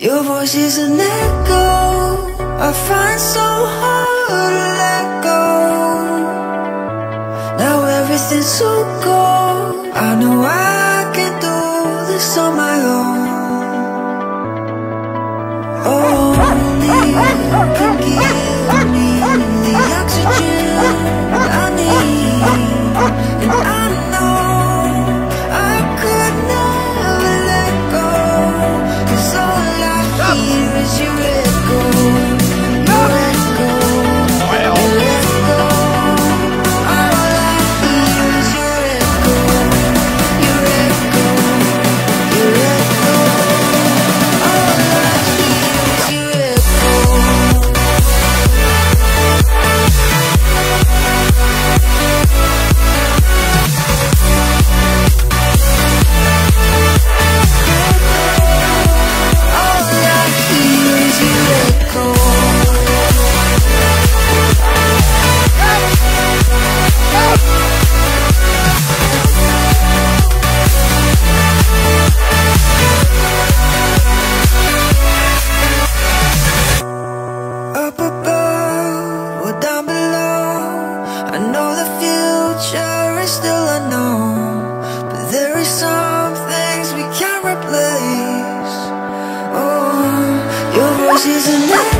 Your voice is an echo. I find so hard to let go. Now everything's so cold. I know I the future is still unknown But there is some things we can't replace. Oh, your voice is echo